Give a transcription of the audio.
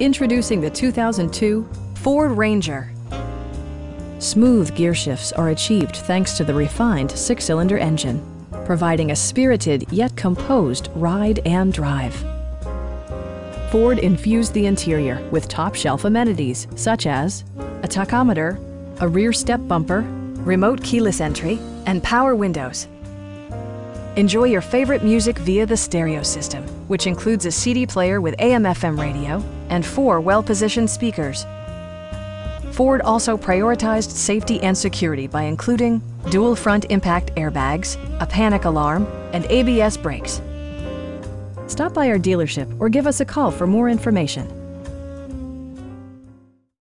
Introducing the 2002 Ford Ranger. Smooth gear shifts are achieved thanks to the refined six-cylinder engine, providing a spirited yet composed ride and drive. Ford infused the interior with top-shelf amenities such as a tachometer, a rear step bumper, remote keyless entry, and power windows. Enjoy your favorite music via the stereo system, which includes a CD player with AM-FM radio and four well-positioned speakers. Ford also prioritized safety and security by including dual front impact airbags, a panic alarm, and ABS brakes. Stop by our dealership or give us a call for more information.